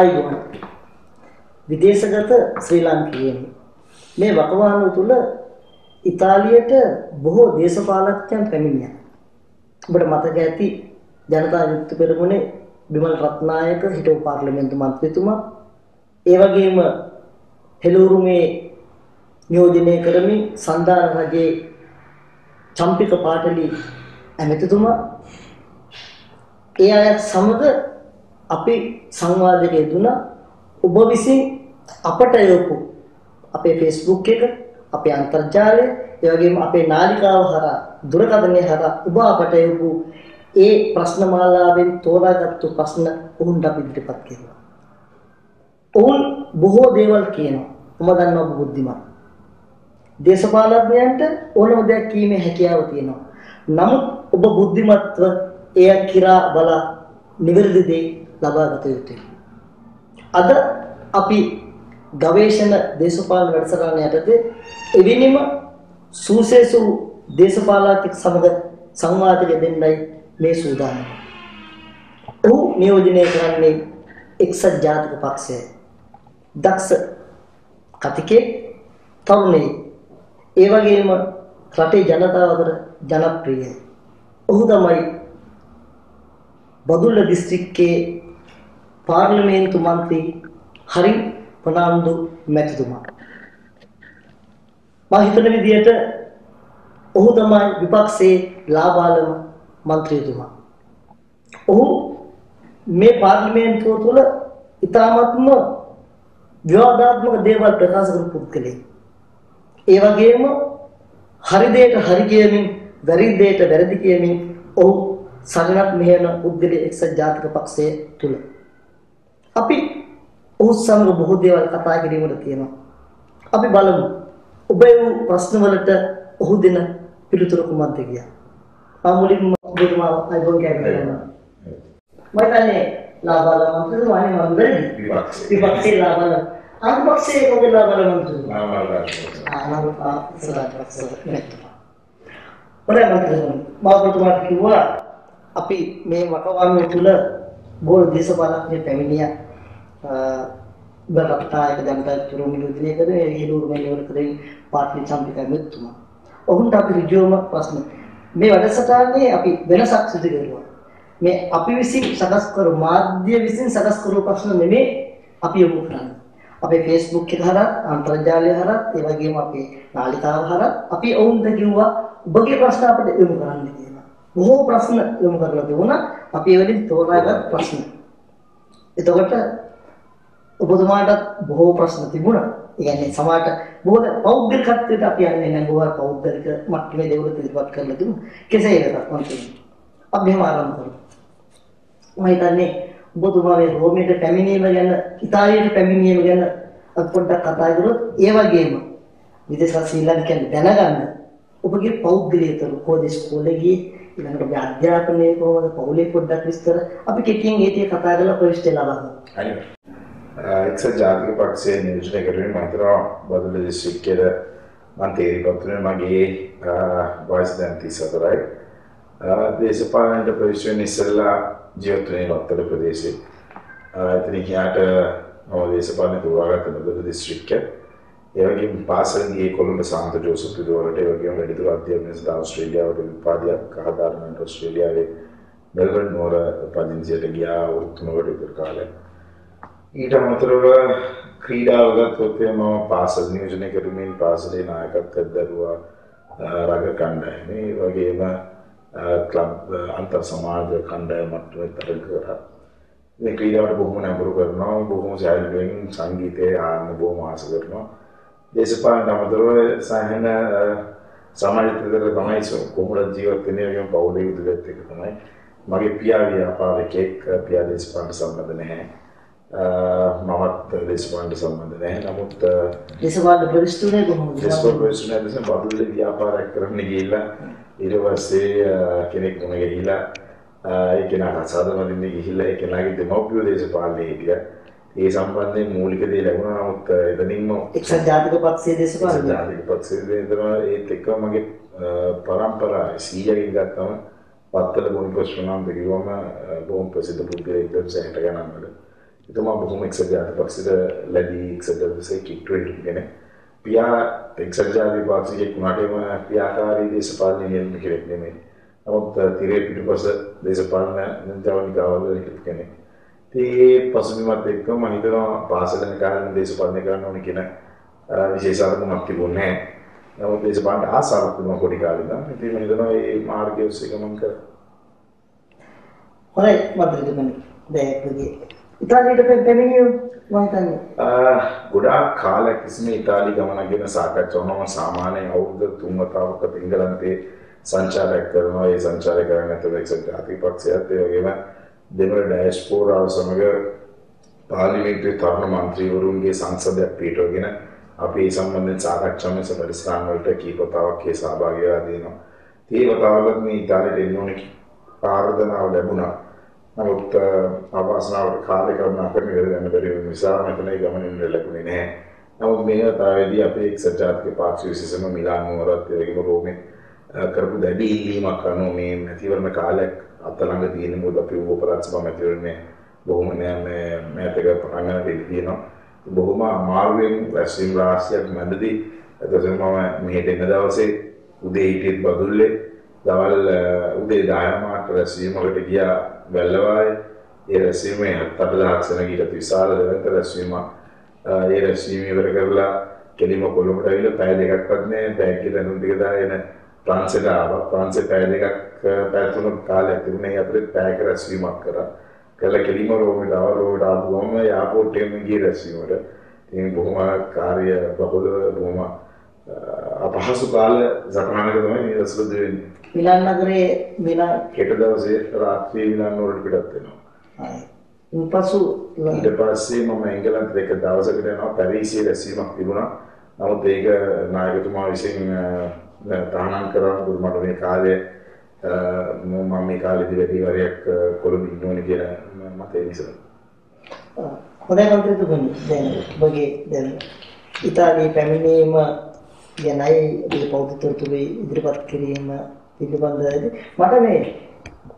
ආයුබෝවන් විදේශගත ශ්‍රී ලාංකිකයනි මේ වකවානුව තුල ඉතාලියට බොහෝ දේශපාලකයන් පැමිණියා. ඔබට මතක ඇති ජනතා විමුක්ති පෙරමුණේ බිමල් රත්නායක හිටපු පාර්ලිමේන්තු මන්ත්‍රීතුමා. ඒ වගේම හෙළුරුමේ නියෝජනය කරමින් සන්දාන රජයේ චම්පික පාටලි ඇමතිතුමා. ඒ අය සමග අපි සංවාදයට යෙදුණා ඔබ විසින් අපට යොපු අපේ Facebook එක අපේ අන්තර්ජාලය ඒ වගේම අපේ නාලිකාව හරහා දුරකථනය හරහා ඔබ අපට යොපු ඒ ප්‍රශ්න මාලාවෙන් තෝරාගත්තු ප්‍රශ්න ඔවුන්ට අපි ඉදිරිපත් කළා. ඔවුන් බොහෝ දේවල් කියනවා. ඔබ දන්නවා ඔබ බුද්ධිමත්. දේශපාලඥයන්ට ඕනම දෙයක් කීමේ හැකියාව තියෙනවා. නමුත් ඔබ බුද්ධිමත්ව එය කිරා බලා නිවැරදි දේ ලබා ගත යුතුයි. අද අපි ගවේෂණ දේශපාලන වැඩසටහන යටතේ එවිනිම සූසේසු දේශපාලකෙක් සමග සංවාදයක් දෙන්නයි මේ සූදානම. ඔහු නියෝජනය කරන්නේ එක්සත් ජාතික පක්ෂය. දක්ෂ කතිකේ තරුණේ ඒ වගේම රටේ ජනතාව අතර ජනප්‍රියයි. ඔහු තමයි බදුල්ල දිස්ත්‍රික්කයේ පාර්ලිමේන්තු මන්ත්‍රී හරි ප්‍රනාන්දු මැතිතුමා. මම හිතන විදිහට ඔහු තමයි විපක්ෂයේ ලාබාලම මන්ත්‍රීතුමා. ඔහු මේ පාර්ලිමේන්තුව තුළ ඉතාමත්ම විවාදාත්මක දේවල් ප්‍රකාශ කරපු පුද්ගලෙක්. ඒ වගේම හරි දෙයට හරි කියමින් වැරදි දෙයට වැරදි කියමින් ඔහු සරණක් මෙහෙන පුද්ගලයෙක් එක්සත් ජාතික පක්ෂයේ තුල. අපි ඔහු සමග බොහෝ දේවල් කතා කිරීමට තියෙනවා. අපි බලමු ඔබ ඒ ප්‍රශ්න වලට ඔහු දෙන පිළිතුරු කුමක්ද කියලා. මම මුලින්ම ඔබතුමා අයිබෝන් කැමරේනවා. මම හිතන්නේ ලාබාල මන්ත්‍රීතුමා නේ මම වෙන්නේ. විපක්ෂේ. ලාබාල. අනුපක්ෂයේ කොහේ ලාබාල මන්ත්‍රීතුමා. නාමල් රාජපක්ෂ. මාතෘතුමාට කිව්වා අපි මේ වකවානුව තුළ බොහෝ දේශපාලකයන් පැමිණියා බරපතලයක ජනතා තුරු නියෝජනය කරන හේලුරු මෙලවල කරේ පාර්ලි සම්පික මෙතුමා. ඔවුන්ට අපි ඍජුවම ප්‍රශ්න මේ වැඩසටහනේ අපි වෙනසක් සිදු කරුවා. මේ අපි විසින් සකස් කරු මාධ්‍ය විසින් සකස් කරු ප්‍රශ්න නෙමෙයි අපි යොමු කරන්නේ. අපේ Facebook එක හරහා අන්තර්ජාලය හරහා ඒ වගේම අපේ නාලිකාව හරහා අපි ඔවුන්ට කිව්වා ඔබගේ ප්‍රශ්න අපිට යොමු කරන්න කියලා. බොහෝ ප්‍රශ්න යොමු කරලා තිබුණා. අපි ඒ වලින් තෝරාගත් ප්‍රශ්න. එතකොට ඔබතුමාටත් බොහෝ ප්‍රශ්න තිබුණා. ඒ කියන්නේ සමාජ බොහෝ පෞද්ගලිකත්වයට අපි යන්නේ නැහැ. බොහෝ පෞද්ගලික මට්ටමේ දේවල් ඉදිරිපත් කරලා තිබුණා. කෙසේ වෙතත් මම කියන්නේ. අපි මෙහෙම ආරම්භ කරමු. මම හිතන්නේ ඔබතුමා මේ රෝමයට පැමිණීම ගැන ඉතාලියට පැමිණීම ගැන අපි පොඩ්ඩක් කතා කරොත් ඒ වගේම විදේශ ශ්‍රී ලාංකිකයන් දැනගන්න ඔබගේ පෞද්ගලිකතර කොහොද ඉස්කෝලේ ගියේ ඊළඟට ඔබේ අධ්‍යාපනය කොහොමද පවුලේ පොඩ්ඩක් විස්තර අපි කෙටියෙන් ඒ ටික කතා කරලා ප්‍රවිෂ්ඨ ලබා ගමු. හරි. එක්සත් ජාතික පක්ෂයේ නියෝජනය කරමින් මම හිතනවා බදුල්ල දිස්ත්‍රික්කයේ මම තේරිපත් වුණේ මගේ වයස දැන් 34යි. දේශපාලනයට ප්‍රවිෂ්ඨ වෙන්න ඉස්සෙල්ලා ජීවත් වුණේ නත්තල ප්‍රදේශයේ. එතන ගියාට මම දේශපාලනය තෝරාගත්ත බදුල්ල දිස්ත්‍රික්කයේ. ඒ වගේම පාසල් ගියේ කොළඹ සාන්ත ජෝසප් විදුවලට ඒ වගේම වැඩිදුර අධ්‍යාපනය සඳහා ඕස්ට්‍රේලියාවට විපාදයක් අහදාරන්නට ඕස්ට්‍රේලියාවේ මෙල්බර්න් නුවර පදිංචියට ගියා අවුරුදු තුනකට විතර කාලයක්. ඊට අමතරව ක්‍රීඩාව ගත්තොත් මම පාසල් නියෝජනය කරමින් පාසලේ නායකත්වයක් දරුවා රග කණ්ඩායමේ ඒ වගේම ක්ලබ් අන්තර් සමාජ කණ්ඩායම මට්ටමේ තරඟ කරා. මේ ක්‍රීඩාවට බොහොම නැඹුරු කරනවා බොහොම සෑහලුවෙන් සංගීතය ආන්න බොහොම ආස කරනවා. දේශපාලනට අමතරව සෑහෙන සමාජ පිළිදර තමයි කොහොමද ජීවත් වෙන්නේ වගේම පවුලේ විදුලත් එක තමයි. මගේ පියා ව්‍යාපාරිකයෙක් පියා දේශපාලනට සම්බන්ධ නැහැ. මමත් දේශපාලනට සම්බන්ධ නැහැ. නමුත් දේශපාලන ප්‍රවිෂ්ඨුනේ කොහොමද? දේශපාලන ප්‍රශ්න ලෙස බදුල්ලේ ව්‍යාපාරයක් කරන්න ගිහිල්ලා ඊට පස්සේ කෙනෙක් මුණ ගැහිලා ඒ කෙනාට අසාධාරණ ගිහිල්ලා ඒ කෙනාගේ දෙමව්පියෝ දේශපාලනේ හිටියා. ඒ සම්බන්ධයෙන් මූලික දේ ලැබුණා නමුත් එතනින්ම එක්සත් ජාතික පක්ෂයේ දේශපාලන ජාතික පක්ෂයේ දෙනවා ඒත් එක්ක මගේ පරම්පරාව 100කින් ගත්තම පත්තල ප්‍රනාන්දු කිව්වම බොහොම ප්‍රසිද්ධ පුද්ගලයෙක් දැන් සෑහෙට ගණන් වල එතුමා බොහොම එක්සත් ජාතිපක්ෂයට ලැබී එක්සත් ජාතිපක්ෂයේ කිට්ටුවේ හිටගෙන පියා එක්සත් ජාතිපක්ෂයේ කුණාටේම ක්‍රියාකාරී දේශපාලන නියම කෙනෙක් නෙමෙයි. නමුත් තිරේ පිටුපස දේශපාලන ජවනිකාවල හිටපු කෙනෙක්. ඒ පසුබිමත් එක්ක මම හිතනවා පාසලෙන් කාලේ දේශපාලනය කරන්න ඕනේ කියන විශේෂාර්ථමක් තිබුණේ නැහැ. නමුත් දේශපාලන ආසාවක් තිබුණා පොඩි කාලේ ඉඳන්. ඉතින් මම හිතනවා මේ මාර්ගය ඔස්සේ ගමන් කරා. හොඳයි මන්ත්‍රීතුමනි. දැන් ඉතාලියට පැමිණියෝ මම හිතන්නේ ගොඩාක් කාලයක් තිස්සේ ඉතාලි ගමන ගැන සාකච්ඡා වුණා. සාමාන්‍යයෙන් අවුරුදු තුන් වතාවක එංගලන්තේ සංචාරයක් කරනවා. ඒ සංචාරය කරන්නේ නැතුව එක්සත් ජාතික පක්ෂයත් ඒ වගේම දෙමළ ඩයස්පෝරාව සමග පාර්ලිමේන්තුවේ තරුණ මන්ත්‍රීවරුන්ගේ සංසදයක් පිටවගෙන අපි ඒ සම්බන්ධයෙන් සාකච්ඡා මෙස වැඩසටහන් වලට කීප වතාවක් ඒ සහභාගී වෙලා දෙනවා. ඒ වතාවලත් මේ ඉතාලියට එන්න ඕනේ ආරාධනාව ලැබුණා. නමුත් අවාසනාවට කාලේ කරුණා කරන විදිහ යන බැරි වුණ නිසා මෙතන ගමනින් ලැබුණේ නැහැ. නමුත් මේ වතාවේදී අපේ එක්සත් ජාතික පාර්ශ්ව විශේෂම මිලාන් නුවරත් ඒ වගේම රෝමේ කරපු දැඩි ඉල්ලීමක් අනුව මේ මැතිවරණ කාලයක් අත ළඟ තියෙන මොකද අපි උපරාජ සභා මැතිවරණය බොහොම නෑ මේ මෑතක පටන් ගන්න දෙවි තියෙනවා. බොහොම අමාරුවෙන් රැස්වීම් රාශියක් මැදදී එතකොට මම මෙහෙට එන දවසේ උදේ හිටියෙත් බදුල්ලේ දවල් උදේ 10 මාට රැස්වීමකට ගියා වැල්ලවායේ ඒ රැස්වීමේ 7000ක් සෙනගීට විශාල දෙවන්ත රැස්වීමක්. ඒ රැස්වීම ඉවර කරලා කෙලිම කොළඹට ඇවිල්ලා පැය දෙකක්වත් නෑ. බෑග් එක ටික දාගෙන ප්‍රංශයට ආවා ප්‍රංශේ පැය දෙකක් පැය තුනක් කාලයක් තිබුණේ. අතරේ පැයක රැස්වීමක් කරා. කළා කෙලිම රෝමට ආවා රෝමට ආවම එයාපෝට් එකෙන් ගිය රැස්වීමට. ඉතින් බොහොම කාර්ය බහුල බොහොම අපහසු කාල සටහනක තමයි මේ දසුද වෙන්නේ මිලන් නගරේ මිලන් හෙට දවසේ රාත්‍රී මිලන් වලට පිටත් වෙනවා. ඉන්පසු ඊට පස්සේ මම එංගලන්තෙට එක දවසකට යනවා. පැරිසියේ රැස්වීමක් තිබුණා. නමුත් ඒක නායකතුමා විසින් තහනම් කරන්න දුර මට මේ කාලය මම මේ කාලෙදි වැඩි වරයක් කොළඹ ඉන්න ඕනේ කියලා මතය නිසා. හොඳයි මන්ත්‍රීතුමනි දැන් ඔබගේ දැන් ඉතාලියේ පැමිණීම ගැනයි මේ පෞද්ගලික ඉදිරිපත් කිරීම පිළිබඳව මට මේ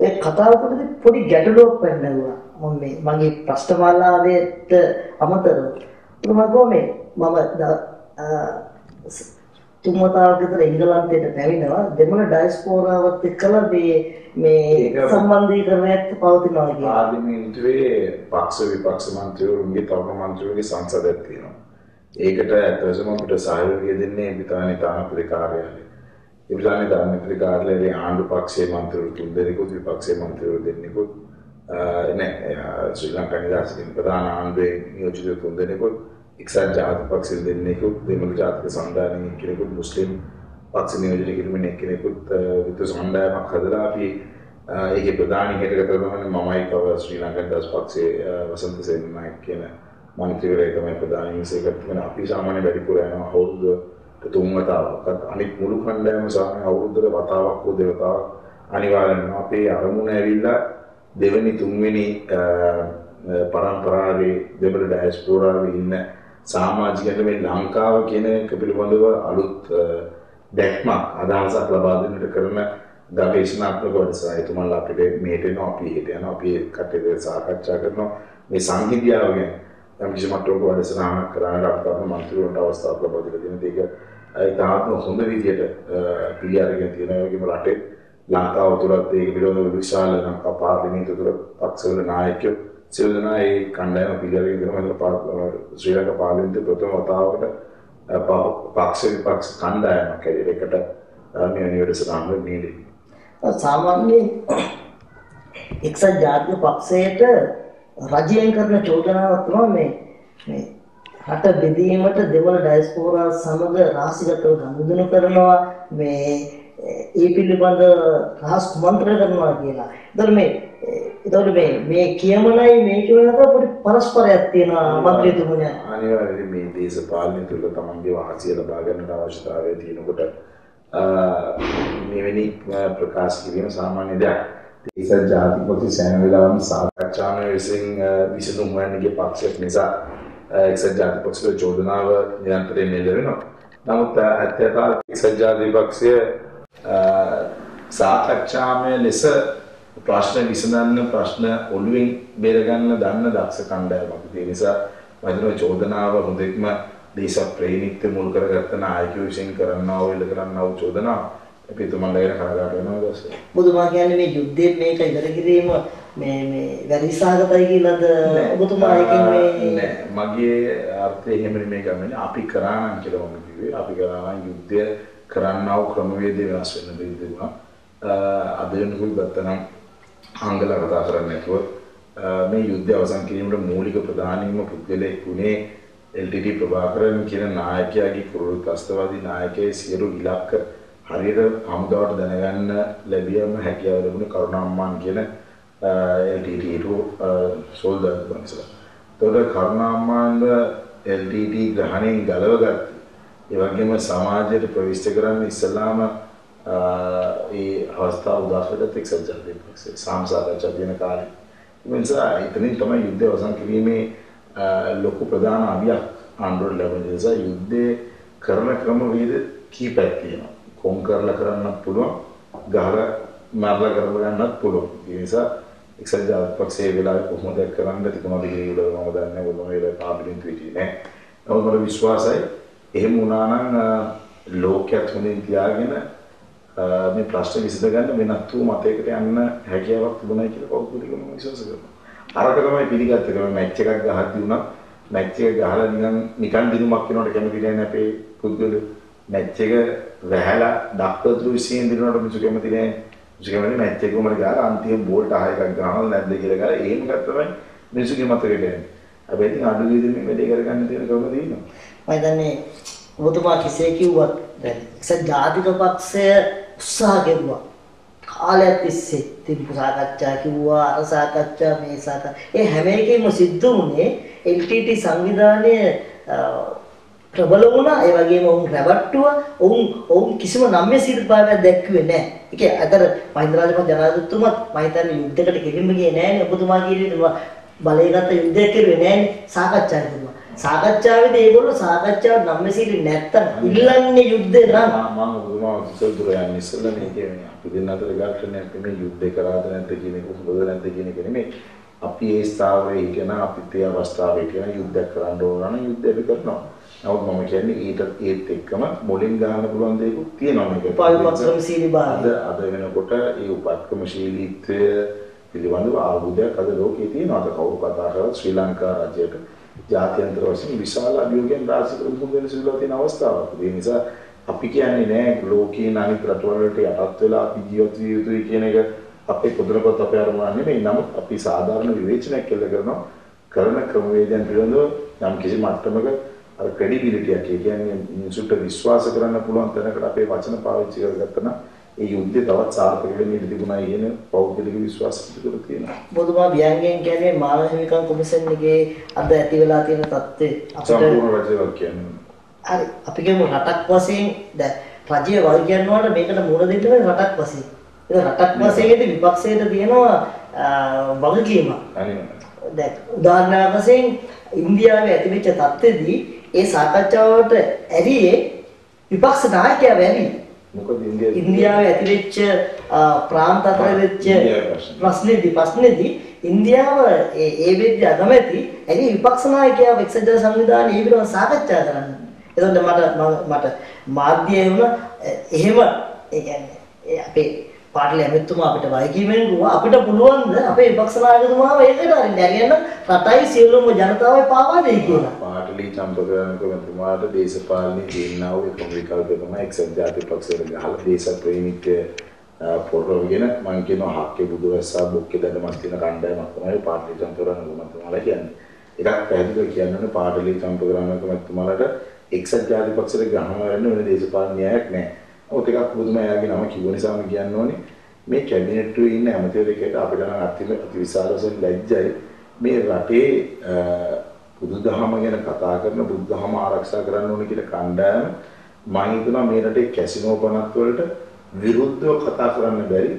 ඒ කතාව තුළදී පොඩි ගැටලුවක් වෙන්නවා මම මේ මගේ ප්‍රශ්න මාලාවේට අමතරව. මම මේ මම තුන් වතාවක් විතර එංගලන්තයට පැමිණෙනවා දෙමළ ඩයස්පෝරාවත් එක්කලා මේ මේ සම්බන්ධීකරණයක් පවතිනවා කියන්නේ. පාර්ලිමේන්තුවේ පක්ෂ විපක්ෂ මන්ත්‍රීවරුන්ගේ තරුණ මන්ත්‍රීවරුන්ගේ සංසදයක් තියෙනවා. ඒකට ඇත්තටම අපිට සහයෝගය දෙන්නේ බ්‍රිතාන්‍ය තානාපති කාර්යාලය. ඒ බ්‍රිතාන්‍ය තානාපති කාර්යාලයේ ආණ්ඩු පක්ෂයේ මන්ත්‍රීවරු තුන් දෙනෙකුත් විපක්ෂයේ මන්ත්‍රීවරු දෙන්නෙකුත් නෑ ශ්‍රී ලංකා නිදහසින් ප්‍රධාන ආණ්ඩුවේ නියෝජිත තුන් දෙනෙකුත් එක්සත් ජාතික පක්ෂ දෙන්නෙකුත් දෙමළ ජාතික සමුදායයෙන් කෙනෙකුත් මුස්ලිම් පක්ෂ නියෝජනය කිරීමෙන් එක්කෙනෙකුත් විතු සමුදායමක් හදලා අපි ඒකේ ප්‍රධානී හිටක තමයි මමයි කව ශ්‍රී ලංකා දස් පක්ෂයේ වසන්ත සේනානායක කියන මන්ත්‍රීවරයා තමයි ප්‍රධානී විශේෂකත් වෙන අපි සාමාන්‍ය වැඩිපුර යනවා අවුරුදු තුන් වතාවක් අනිත් මුළු කණ්ඩායම සාමාන්‍ය අවුරුද්දක වතාවක් හෝ දෙවතාවක් අනිවාර්යෙන්ම අපේ අරමුණ ඇවිල්ලා දෙවෙනි තුන්වෙනි පරම්පරාවේ දෙමළ ඩයස්පෝරාවේ ඉන්න සාමාජිකයන්ට මේ ලංකාව කියන එක පිළිබඳව අලුත් දැක්මක් අදහසක් ලබා දෙන්නට කරන ගවේෂණාත්මක වැඩසටහන. එතුමන්ලා අපිට මේට එනවා අපි හෙට යනවා අපි කටේ සාකච්ඡා කරනවා මේ සංහිඳියාව ගැන යම් කිසි මට්ටමක වැඩසටහනක් කරන්න අපිට අපේ මන්ත්‍රීවරුන්ට අවස්ථාවක් ලබා දෙලා දෙන දෙයක ඒ තාත්ම හොඳ විදියට පිළි අරගෙන තියෙන වගේම රටේ ලංකාව තුළත් ඒක පිළිබඳව විශාල ලංකා පාර්ලිමේන්තුව තුළ පක්ෂවල නායකයෝ සියලු දෙනා ඒ කණ්ඩායම පිළිගැනීම කරන ශ්‍රී ලංකා පාර්ලිමේන්තුවේ ප්‍රථම වතාවකට පක්ෂ විපක්ෂ කණ්ඩායමක් හැටියට එකට මේ වැඩසටහන නීති. සාමාන්‍යයෙන් එක්සත් ජාතික පක්ෂයට රජයෙන් කරන චෝදනාවක් තමයි මේ මේ රට බෙදීමට දෙමළ ඩයස්පෝරා සමග රාශිගතව ගනුදෙනු කරනවා මේ ඒ පිළිබඳ රහස් කුමන්ත්‍රණය කරනවා කියලා. ඒතර මේ එතකොට මේ මේ කියමනයි මේ කියන අතර පොඩි පරස්පරයක් තියෙනවා මන්ත්‍රීතුමනි. අනිවාර්යයෙන් මේ දේශපාලනය තුළ තමන්ගේ වාසිය ලබා ගන්නට අවශ්‍යතාවය තියෙනකොට මෙවැනි ප්‍රකාශ කිරීම සාමාන්‍ය දෙයක්. ඒසත් ජාතික පොතේ සෑම වෙලාවම සාකච්ඡාන විසින් විසඳුම් හොයන්නගේ පක්ෂයක් නිසා එක්සත් ජාතික පක්ෂවල චෝදනාව නිරන්තරයෙන් එල්ල වෙනවා. නමුත් ඇත්තටම එක්සත් ජාතික පක්ෂය සාකච්ඡාමය ලෙස ප්‍රශ්න විසඳන්න ප්‍රශ්න ඔළුවෙන් බේරගන්න දන්න දක්ෂ කණ්ඩායමක්. ඒ නිසා හිතනවා චෝදනාව හොඳින්ම දේශ ප්‍රේමිත්‍ය මුල් කරගත්ත නායකයෝ විසින් කරන්නා වූ එල්ල කරන්නා වූ චෝදනාව අපි තුමන්ලා ගැන කනගාටු වෙනවා දැස්සේ. බුදුමා කියන්නේ මේ යුද්ධයෙන් මේක ඉවර කිරීම මේ මේ වැරිසහගතයි කියලාද ඔබතුමා එකෙන් මේ නෑ මගේ අර්ථය එහෙම නෙමෙයි ගන්නේ අපි කරා නම් කියලා මම කිව්වේ අපි කරා නම් යුද්ධය කරන්නා වූ ක්‍රමවේදය වෙනස් වෙන්න බැරි දුනා අද වෙනකොට ගත්තනම් ආංගල කතා කරන්නේ නැතුව මේ යුද්ධය අවසන් කිරීමට මූලික ප්‍රධානීම පුද්ගලයෙක් වුණේ LTT ප්‍රභාකරන් කියන නායකයාගේ කුරුළු ත්‍රස්තවාදී නායකයේ සියලු ඉලක්ක හරියට හමුදාවට දැනගන්න ලැබියම හැකියාව ලැබුණේ කරුණාම්මාන් කියන LTT සෝල්දර් වන්සලා. එතකොට කරුණාම්මාන්ව LTT ග්‍රහණයෙන් ගලවගත්තා. ඒ වගේම සමාජයට ප්‍රවිෂ්ඨ කරන්න ඉස්සලාම ඒ අවස්ථාව උදා කරගත්ත එක්සත් ජාතික පක්ෂය සාමසාකච්ඡා දින කාලේ. ඒ නිසා එතනින් තමයි යුද්ධය අවසන් කිරීමේ ලොකු ප්‍රධාන අවියක් ආණ්ඩුවට ලැබෙන නිසා යුද්ධය කරන ක්‍රමවේද කීපයක් තියෙනවා. කොම් කරලා කරන්නත් පුළුවන්, ගහලා මරලා කරගන්නත් පුළුවන්. ඒ නිසා එක්සත් ජාතික පක්ෂයේ වෙලාවේ කොහොමද කරන්න තිබුණාද කියන එක මම දන්නේ නැහැ. මොනවා වෙලාවේ පාර්ලිමේන්තුවේ හිටියේ නැහැ. නමුත් මට විශ්වාසයි එහෙම වුණා නම් ලෝකයක් හොඳින් තියාගෙන මේ ප්‍රශ්න විසඳගන්න වෙනත් වූ මතයකට යන්න හැකියාවක් තිබුණයි කියලා පෞද්ගලිකව මම විශ්වාස කරනවා. අරක තමයි පිළිගත්තේ තමයි මැච් එකක් ගහද්දී උනා මැච් එක ගහලා නිකන් නිකන් දිනුමක් වෙනවට කැමති නැහැ අපේ පුද්ගලයෝ. මැච් එක වැහැලා ඩක්ටර්තුරු විසින් දිනුනට මිසු කැමති නැහැ. මිසු කැමති මැච් එක උමර ගාලා අන්තිම බෝල්ට ආයෙ එකක් ගහනවද නැද්ද කියලා ගාලා එහෙම ගත්තමයි මිනිසුගේ මතකයට එන්නේ. හැබැයි ඉතින් අඩු විදිහකින් වැඩේ කරගන්න තියෙන ක්‍රම තියෙනවා. මම දන්නේ ඔබතුමා කෙසේ කිව්වත් දැන් එක්සත් ජාතික පක්ෂය උත්සාහ කෙරුවා. කාලයක් තිස්සේ තිබු සාකච්ඡා කිව්වා අර සාකච්ඡා මේ සාකච්ඡා ඒ හැම එකෙම සිද්ධ වුණේ LTT සංවිධානය ප්‍රබල වුණා ඒ වගේම ඔවුන් රැවට්ටුවා ඔවුන් ඔවුන් කිසිම නම්‍ය සිරිපාවයක් දැක්ුවේ නැහැ. ඒකේ අතර මහින්ද රාජපක්ෂ ජනාධිපතිතුමත් මම හිතන්නේ යුද්ධයකට කෙලින්ම ගියේ නැහැ ඔබතුමා කියන බලයගත යුද්ධයක් කරුවේ නැහැ සාකච්ඡා කරුවා. සාකච්ඡාවේදී ඒගොල්ලෝ සාකච්ඡාවට නම් සිටි නැත්තම් ඉල්ලන්නේ යුද්ධේ නම් මම ඔබතුමා ඉස්සර දුර යන්නේ ඉස්සෙල්ලා මේ කියන්නේ අපි දෙන්න අතර ඝර්ෂණයක් නෙමෙයි යුද්ධේ කරාද නැද්ද කියන එක හොඳද නැද්ද කියන එක නෙමෙයි අපි ඒ ස්ථාවරේ හිටියන අපිත් ඒ අවස්ථාවේ හිටියන යුද්ධයක් කරන්න ඕන නම් යුද්ධය අපි කරනවා නමුත් මම කියන්නේ ඊට ඒත් එක්කම මුලින් ගන්න පුළුවන් දේකුත් තියෙනවා මේක. උපක්‍රමශීලී භාවය. අද අද වෙනකොට ඒ උපක්‍රමශීලීත්වය පිළිබඳව ආයුධයක් අද ලෝකේ තියෙනවා. අද කවුරු කතා කරත් ශ්‍රී ලංකා රජයට ජාත්‍යන්තර වශයෙන් විශාල අභියෝගයන් රාශියක මුහුණ දෙන්න සිදුලා තියෙන අවස්ථාවක්. ඒ නිසා අපි කියන්නේ නෑ ලෝකයේ අනිත් රටවල් වලට යටත් වෙලා අපි ජීවත් විය යුතුයි කියන එක අපේ පොදුරපත් අපේ අරමුණ නෙමෙයි. නමුත් අපි සාධාරණ විවේචනයක් කළ කරනවා කරන ක්‍රමවේදයන් පිළිබඳව යම් කිසි මට්ටමක අර ක්‍රෙඩිබිලිටියක් ඒ කියන්නේ මිනිසුන්ට විශ්වාස කරන්න පුළුවන් තැනකට අපේ වචන පාවිච්චි කරගත්තා නම් ඒ යුද්ධය තවත් සාර්ථක වෙන්න ඉඩ තිබුණා කියන පෞද්ගලික විශ්වාසය පිටුකර තියෙනවා. බොදුමා ව්‍යංගයෙන් කියන්නේ මානව හිමිකම් කොමිෂන් එකේ අද ඇති වෙලා තියෙන தත්ත්වය අපිට සම්පූර්ණ රජයක් කියන්නේ. හරි අපි කියමු රටක් වශයෙන් දැන් රජය වල් කියනවාට මේකට මුහුණ දෙන්න රටක් වශයෙන්. ඒක රටක් වශයෙන් විපක්ෂයට තියෙනවා වගකීමක්. අනේ දැන් උදාහරණයක් වශයෙන් ඉන්දියාවේ ඇතිවෙච්ච තත්ත්වෙදී ඒ සාකච්ඡාවට ඇරියේ විපක්ෂ නායකයා වැළි මොකද ඉන්දියාවේ ඉන්දියාවේ ඇතිවෙච්ච ප්‍රාන්ත අතර වෙච්ච ප්‍රශ්නේදී ප්‍රශ්නේදී ඉන්දියාව ඒ ඒ වෙද්දී අගමැති ඇයි විපක්ෂ නායකයා එක්සත් සංවිධානයේ ඒ විදිහට සාකච්ඡා කරන්නේ. එතකොට මට මට මාධ්‍යය වුණ එහෙම ඒ කියන්නේ අපේ පාටලි ඇමතුමා අපිට වයිකීමෙන් ගුවා අපිට පුළුවන්ද අපේ විපක්ෂ නායකතුමාව ඒකට අරින්න ඇරියන්න රටයි සියලුම ජනතාවයි පාවා දෙයි කියලා. පාටලි චම්පකරණකතුමාට දේශපාලනයේ තියෙනා වූ එකම විකල්පය තමයි එක්සත් ජාතික පක්ෂයට ගහලා දේශ ප්‍රේමිකය පොරවගෙන මම කියනවා හක්කේ බුදුවැස්සා බොක්කේ දැඩමත් තියෙන කණ්ඩායමක් තමයි පාටලි චම්පකරණකතුමාලා කියන්නේ. එකක් පැහැදිලිව කියන්න පාටලි චම්පකරණකතුමාලට එක්සත් ජාතික පක්ෂයට ගහනවා වෙන වෙන දේශපාලන න්‍යායක් නැහැ. ඔක ටිකක් බුදුමයාගේ නම කිව්ව නිසාම කියන්න ඕනේ මේ කැබිනට්ුවේ ඉන්න ඇමතිවරයෙක්ට අපිට නම් අති විශාල වශයෙන් ලැජ්ජයි මේ රටේ බුදුදහම ගැන කතා කරන බුදුදහම ආරක්ෂා කරන්න ඕනේ කියලා කණ්ඩායම මම හිතනවා මේ රටේ කැසිනෝ පනත් වලට විරුද්ධව කතා කරන්න බැරි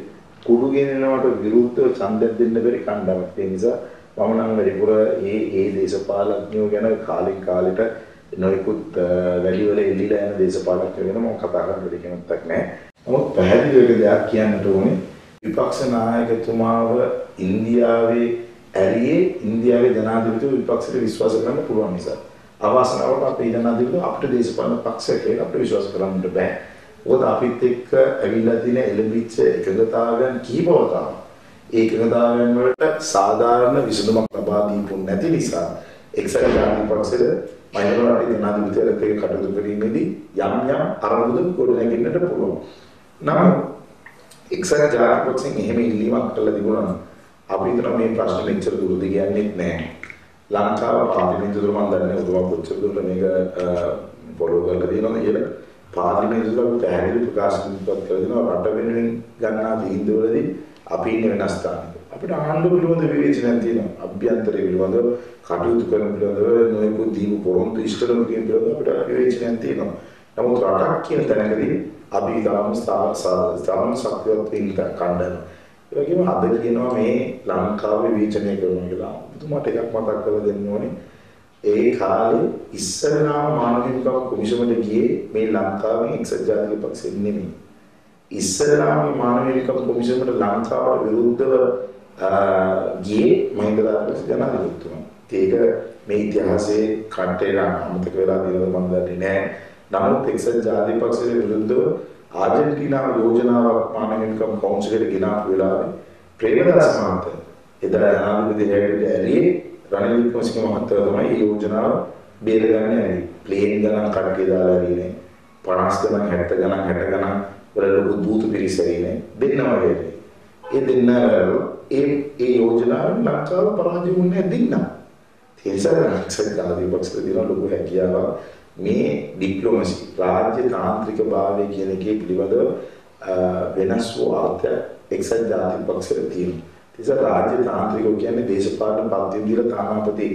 කුඩු ගෙනනවට විරුද්ධව ඡන්දයක් දෙන්න බැරි කණ්ඩායමක්. ඒ නිසා මම නම් වැඩිපුර ඒ ඒ දේශපාලඥයෝ ගැන කාලෙන් කාලෙට නොයෙකුත් වැඩිවල එල්ලිලා යන දේශපාලකයෝ ගැන මම කතා කරන්න දෙයක් නැහැ. නමුත් පැහැදිලිව එක දෙයක් කියන්නට ඕනේ විපක්ෂ නායකතුමාව ඉන්දියාවේ ඇරියේ ඉන්දියාවේ ජනාධිපතිව විපක්ෂයට විශ්වාස කරන්න පුළුවන් නිසා. අවාසනාවට අපේ ජනාධිපති අපිට දේශපාලන පක්ෂයක් කියලා අපිට විශ්වාස කරන්න බෑ. මොකද අපිත් එක්ක ඇවිල්ලා තියෙන එළඹිච්ච එකඟතාවයන් කිහිප වතාවක්. ඒ එකඟතාවයන් වලට සාධාරණ විසඳුමක් ලබා දීපු නැති නිසා එක්සත් ජාතික පක්ෂයේ මහින්දරාට ජනාධිපතිවරයෙක් එක්ක කටයුතු කිරීමේදී යම් යම් අරමුදු ගොඩනැගෙන්නට පුළුවන්. නමුත් එක්සත් ජාතික පක්ෂයෙන් එහෙම ඉල්ලීමක් කළා තිබුණා නම් අපි හිතන මේ ප්‍රශ්න මෙච්චර දුරද කියන්නේ නැහැ. ලංකාව පාර්ලිමේන්තුව මම දන්නේ උදව් කොච්චර දුරට මේක ෆලෝ කරලා තියෙනවද කියලා. පාර්ලිමේන්තුව පැහැදිලි ප්‍රකාශ කරලා දෙනවා රට වෙනුවෙන් ගන්නා තීන්දුවවලදී අපි ඉන්නේ වෙනස් ස්ථානයක. අපිට ආණ්ඩුව පිළිබඳ විවේචනයක් තියෙනවා. අභ්‍යන්තරය පිළිබඳව කටයුතු කරන පිළිබඳව නොයෙකුත් දීපු පොරොන්දු ඉෂ්ටරම කියන පිළිබඳව අපිට විවේචනයක් තියෙනවා. නමුත් රටක් කියන තැනකදී අපි තාම තාම සක්‍රියව තියෙන කණ්ඩායම. ඒ වගේම අද කියනවා මේ ලංකාවේ විවේචනය කරනවා කියලා. මුතුමාට එකක් මතක් කරලා දෙන්න ඕනේ. ඒ කාලේ ඉස්සරහාම මානව හිමිකම් කොමිෂමට ගියේ මේ ලංකාවේ එක්සත් ජාතික පක්ෂෙ නෙමෙයි. ඉස්සරහාම මානව හිමිකම් කොමිෂමට ලංකාවට විරුද්ධව ගියේ මහින්ද රාජපක්ෂ ජනාධිපතිතුමා. ඒක මේ ඉතිහාසයේ කන්ටේන අමතක වෙලා තියෙනවද මම දන්නේ නැහැ. නමුත් එක්සත් ජාතික පක්ෂයට විරුද්ධව ආජන්ටිනාව යෝජනාවක් මානව හිමිකම් කවුන්සිලට ගෙනාපු වෙලාවේ ප්‍රේමදාස මහතා එදා ජනාධිපති හැටියට ඇරියේ රනිල් වික්‍රමසිංහ මහත්තයා තමයි මේ යෝජනාව බේරගන්න ඇරි. ප්ලේන් ගණන් කඩකේ දාලා ඇරිනේ. 50 ගණන් 70 ගණන් 60 ගණන් වල ලොකු දූත පිරිස ඇරිනේ. දෙන්නම ඇරිනේ. ඒ දෙන්න ඒ ඒ යෝජනාව ලංකාව පරාජය වුණේ දෙන්න. ඒ නිසා එක්සත් ජාතික පක්ෂයේ දින ලොකු හැකියාවක් මේ ඩිප්ලොමසි රාජ්‍ය තාන්ත්‍රික භාවය කියන එකේ පිළිබඳව වෙනස් වූ අර්ථ එක්සත් ජාතික පක්ෂයේ තියෙනවා. නිසා රාජ්‍ය තාන්ත්‍රිකෝ කියන්නේ දේශපාලන පත්වීම් දීලා තානාපති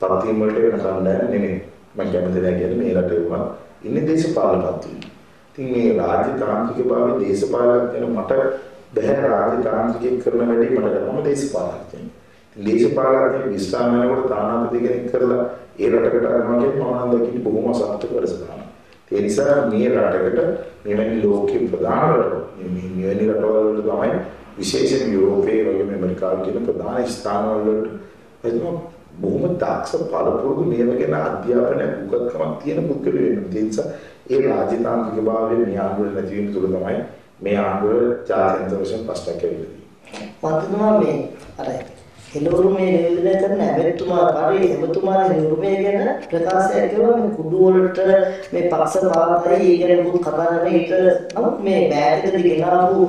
පත්වීම් වලට වෙන කණ්ඩායම නෙමෙයි. මම කැමති නැහැ කියන්නේ මේ රටේ වුණා ඉන්නේ දේශපාලන පත්වීම්. ඉතින් මේ රාජ්‍ය තාන්ත්‍රික භාවයේ දේශපාලන කියන මට බෑ රාජ්‍ය තාන්ත්‍රිකයෙන් කරන වැඩේ මට කරන්න දේශපාලනයෙන්. දේශපාලනයෙන් විශ්‍රාම වෙනකොට තානාපති කෙනෙක් කරලා ඒ රටකට අරනවා කියන්නේ මම නම් දකින්නේ බොහොම සතුට කරසනවා. ඒ නිසා මේ රටකට මෙවැනි ලෝකේ ප්‍රධාන රටවල් මේ මෙවැනි රටවල් වල තමයි විශේෂයෙන් යුරෝපයේ වගේම ඇමරිකාව කියන ප්‍රධාන ස්ථානවල වලට එතන බොහොම තාක්ෂ පළපුරුදු මේව ගැන අධ්‍යාපනය උගත්කමක් තියෙන පුද්ගලයෝ වෙනවා. ඒ නිසා ඒ රාජ්‍යතාන්ත්‍රික භාවයේ මේ ආණ්ඩුව නැතිවීම තුළ තමයි මේ ආණ්ඩුව ජාත්‍යන්තර වශයෙන් ප්‍රශ්නයක් ඇවිල්ලා. මන්ත්‍රීතුමා මේ අර හෙළුරුමේ නියෝජනය කරන ඇමරිතුමා පරි එමතුමා හෙළුරුමේ ගැන ප්‍රකාශයක් කළා මේ කුඩු වලට මේ පක්ෂ පාතයි ඒ ගැන මුත් කතා කරන ඊට නමුත් මේ බෑගකදී ගෙනාවු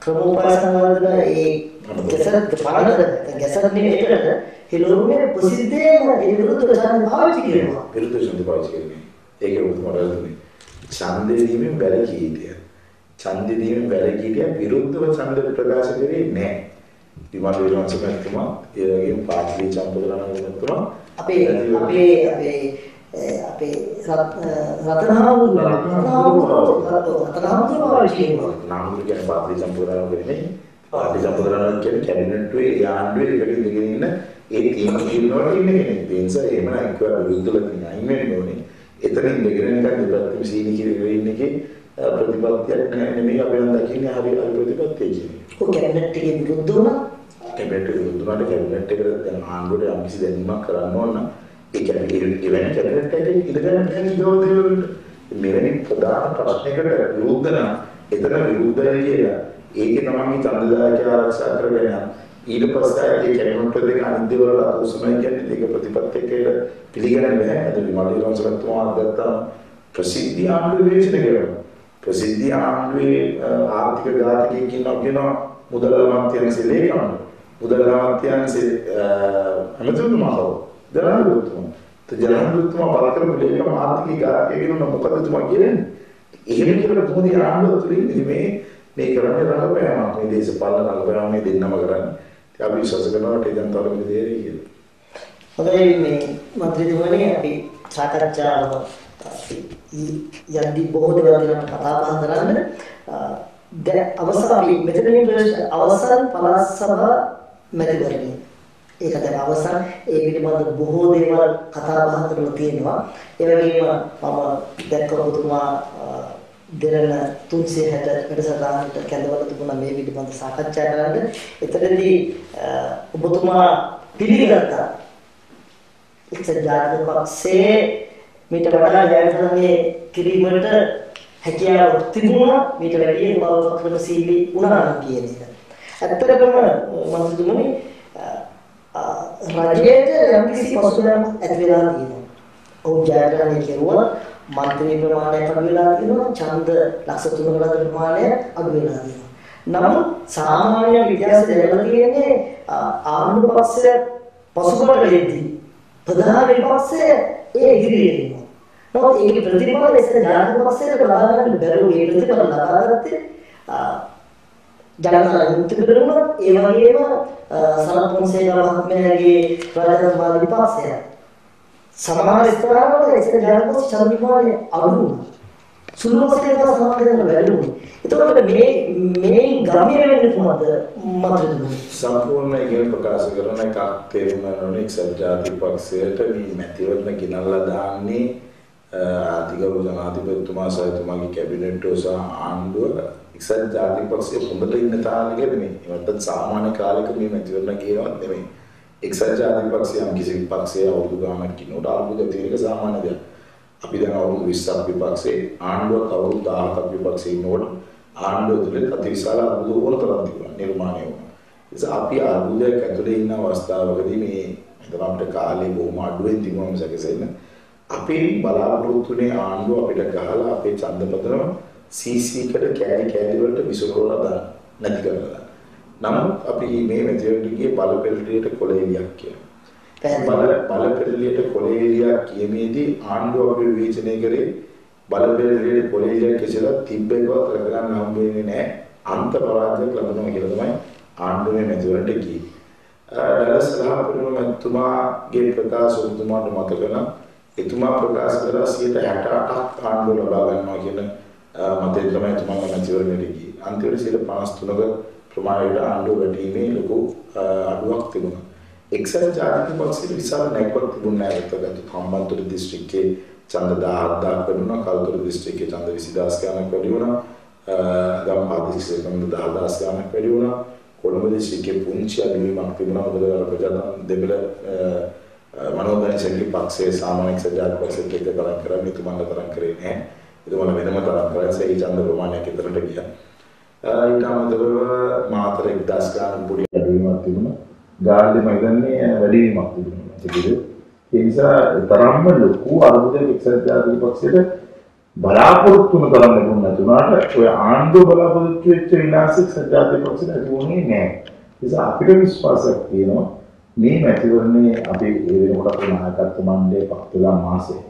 ක්‍රමෝපාය සංවර්ධන ඒ ගැසට පානද ගැසට නෙමෙයිට හෙළුරුමේ ප්‍රසිද්ධයෙන් ඒ විරුද්ධ ප්‍රචාරණ පාවිච්චි කරනවා විරුද්ධ ඡන්ද පාවිච්චි කරන්නේ ඒකේ උතුමරල් දුන්නේ. ඡන්දේ දීමෙන් හිටියා ඡන්දේ වැළකී හිටියා විරුද්ධව ඡන්ද ප්‍රකාශ කරේ නැහැ විමල් වීරවංශ මහත්මයා ඒ වගේම පාටලී චම්පකරණ මහත්මයා අපේ අපේ අපේ අපේ රතනහාමුදුරුවෝ රතනහාමුදුරුවෝ පාවිච්චි කරනවා නාමු කියන්නේ පාටලී චම්පකරණ කියන්නේ පාටලී චම්පකරණ කියන්නේ කැබිනට්ුවේ යාන්ඩුවේ එකට ඉඳගෙන ඉන්න ඒ තීම කින්නවට ඉන්න කෙනෙක්. ඒ නිසා එහෙම නම් කිව්වා විරුද්ධව තියෙන අයින් වෙන්න ඕනේ. එතන ඉඳගෙන නිකන් දෙපැත්තම සීනි කිරේ ඉන්න එකේ ප්‍රතිපත්තියක් නැහැ නෙමෙයි අපි නම් දකින්නේ හරි හරි ප්‍රතිපත්තිය කියන්නේ. ඔය කැබිනට් එකේ විරුද්ධ වුණා. කැබිනට් එක විරුද්ධ වුණාට කැබිනට් එකට දැන් ආණ්ඩුවට යම්කිසි දැනීමක් කරන්න ඕන නම් ඒ කැබිනට් ඉවෙන කැබිනට් එකේ ඉඳගෙන දැන් ඉදෝදේ මෙවැනි ප්‍රධාන ප්‍රශ්නයකට විරුද්ධ නම් එතන විරුද්ධයි කියලා ඒකේ තමයි ඡන්දදායකය ආරක්ෂා කරගෙන ඊට පස්සේ ඒ කැබිනට් දෙක අනිත් දේවල් අතුසමයි කියන්නේ ඒක ප්‍රතිපත්තියකට පිළිගන්නේ නැහැ. අද විමල් වංශරත්තුමා අදත්තා ප්‍රසිද්ධ ආණ්ඩුව විවේචනය කරනවා. ප්‍රසිද්ධ ආණ්ඩුවේ ආර්ථික ඝාතකයෙක් ඉන්නවා කියනවා මුදල් අමාත්‍යාංශයේ ලේකම් මුදල් අමාත්‍යාංශයේ අමතුතුමා ජනාධිපතිතුමා ජනාධිපතිතුමා බල කරපු ලේකම් ආර්ථික ඝාතකයෙක් ඉන්නවා මොකද තුමා කියන්නේ? එහෙම කියලා කොහොමද ආණ්ඩුව තුලින්? මේ මේ කරන්නේ රඟපෑමක් මේ දේශපාලන රඟපෑම මේ දෙන්නම කරන්නේ. අපි විශ්වාස කරනවා ටෙජන් තවලම දෙන්නේ කියලා. හොඳයි මේ මන්ත්‍රීතුමනි අපි සාකච්ඡාව යද්දී බොහෝ දේවල් ගැන කතා බහ කරන්න දැන් අවසන් අපි මෙතනින් අවසන් පළාත් සභා මැතිවරණය ඒක දැන් අවසන් ඒ පිළිබඳ බොහෝ දේවල් කතා බහ කරලා තියෙනවා ඒ වගේම මම දැක්ක ඔබතුමා දෙරණ 360 වැඩසටහනට කැඳවලා තිබුණා මේ පිළිබඳ සාකච්ඡා කරන්න. එතනදී ඔබතුමා පිළිගත්තා. එක්සත් ජාතික පක්ෂයේ මීට වඩා ජයග්‍රහණය කිරීමට හැකියාව තිබුණා මීට වැඩිය බවක්‍රමශීලී වුණා කියන එක. ඇත්තටම මම හිතන්නේ රජයට යම්කිසි පසුබෑමක් ඇති වෙලා තියෙනවා. ඔව් ජයග්‍රහණය කෙරුවා මන්ත්‍රී ප්‍රමාණයක් අඩු වෙලා තියෙනවා ඡන්ද ලක්ෂ 3කට ප්‍රමාණයක් අඩු වෙලා තියෙනවා නමුත් සාමාන්‍ය විද්‍යාස දෙවල කියන්නේ ආණ්ඩු පක්ෂය පසුබට දෙද්දී ප්‍රධාන විපක්ෂය ඒ ඉදිරියේ ඉන්නවා නමුත් ඒකේ ප්‍රතිඵල ඉස්සර ජාතික පක්ෂයට ලබා ගන්න බැරුව ඒ ප්‍රතිඵල ලබාගත්තේ ජනතා විමුක්ති පෙරමුණ ඒ වගේම සරත් පොන්සේකා මහත්මයාගේ රාජධානි විපක්ෂය සමහර ස්ථානවල එක්ක ජනපද චර්මිකාලය අඩු වුණා. සුළු වශයෙන් තමයි සමාජයෙන් වැඩි වුණේ. එතකොට මේ මේ ගමේ වෙන්නේ කොහොමද මතකද? සම්පූර්ණ ඉගෙන ප්‍රකාශ කරන එකක් තේරුම් ගන්න ඕනේ එක්සත් ජාතික පක්ෂයට මේ මැතිවරණ ගෙනල්ලා දාන්නේ ආතිගරු ජනාධිපතිතුමා සහ එතුමාගේ කැබිනට් සහ ආණ්ඩුව එක්සත් ජාතික පක්ෂයේ හොඳට ඉන්න තාලෙක නෙමෙයි. ඒවත් සාමාන්‍ය කාලෙක මේ මැතිවරණ කියනවත් නෙමෙයි. එක්සත් ජාතික පක්ෂය යම් කිසි පක්ෂයක් අවුරුදු ගාණක් ඉන්නකොට ආණ්ඩුව ගතියක සාමාන්‍ය දෙයක්. අපි දැන් අවුරුදු 20ක් විපක්ෂේ ආණ්ඩුවක් අවුරුදු 10ක් විපක්ෂේ ඉන්නකොට ආණ්ඩුව තුළ අතිවිශාල අර්බුද ඕන තරම් තිබුණා නිර්මාණය වුණා. නිසා අපි අර්බුදයක් ඇතුලේ ඉන්න අවස්ථාවකදී මේ හිතන අපිට කාලේ බොහොම අඩුවෙන් තිබුණා සැකසෙන්න. අපි බලාපොරොත්තුනේ ආණ්ඩුව අපිට ගහලා අපේ ඡන්දපතන CC එකට කෑලි කෑලි වලට විසුරුවලා දාන්න නැති කරලා. නමුත් අපි මේ මෙතෙන්ටිගේ බලපෙළලියට කොළේලියක් කියනවා. බල බලපෙළලියට කොළේලියක් කියමේදී ආණ්ඩුව අපි විවේචනය කරේ බලපෙළලියට කොළේලියක් කියලා තිබ්බේකවත් කරගන්න හම්බ වෙන්නේ නැහැ. අන්ත පරාජයක් ලබනවා කියලා තමයි ආණ්ඩුවේ මෙතෙන්ට ගියේ. ඩලස් සභාපති මහත්මයාගේ ප්‍රකාශ උතුමාට මතක නම් එතුමා ප්‍රකාශ කරා 68ක් ආණ්ඩුව ලබා ගන්නවා කියන මතය තමයි එතුමාගේ මැතිවරණයට ගියේ. අන්තිමට 53ක ප්‍රමාණයට ආණ්ඩුව වැඩිීමේ ලොකු අඩුවක් තිබුණා. එක්සත් ජාතික පක්ෂයේ විශාල නැග්ගක් තිබුණා ඒකකට හම්බන්තොට දිස්ත්‍රික්කයේ ඡන්ද 10000ක් වැඩි වුණා. කල්තොට දිස්ත්‍රික්කයේ ඡන්ද 20000 ගණනක් වැඩි වුණා. ගම්පහ දිස්ත්‍රික්කයේ ඡන්ද 10000 ගණනක් වැඩි වුණා. කොළඹ දිස්ත්‍රික්කයේ පුංචි අඩුවීමක් තිබුණා. මොකද අර ප්‍රජාතන්ත්‍ර දෙමළ මනෝදර්ශනික පක්ෂයේ සාමාන්‍ය එක්සත් ජාතික පක්ෂයට එක තරම් කරන්නේ තුමන්ලා තරම් කරේ නැහැ. ඒතුමන්ලා වෙනම තරම් කරලා ඒ ඡන්ද ප්‍රමාණයක් විතරට ගියා. ඊට අමතරව මාතර 1000 ගානක් පොඩි අඩුවීමක් තිබුණා. ගාල්ලි මම හිතන්නේ වැඩිවීමක් තිබුණා. ඒකද ඒ නිසා තරම්ම ලොකු අරුමුදයක් එක්සත් ජාතික පක්ෂයට බලාපොරොත්තු වුණ තරම් ලැබුණ නැතුණාට ඔය ආණ්ඩුව බලාපොරොත්තු වෙච්ච විනාශ එක්සත් ජාතික පක්ෂයට ඇතිවුණේ නැහැ. ඒ නිසා අපිට විශ්වාසයක් තියෙනවා මේ මැතිවරණේ අපි ඒ වෙනකොට අපේ නායකත්ව මණ්ඩලයේ පහතුලා මාසේ